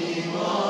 Imam.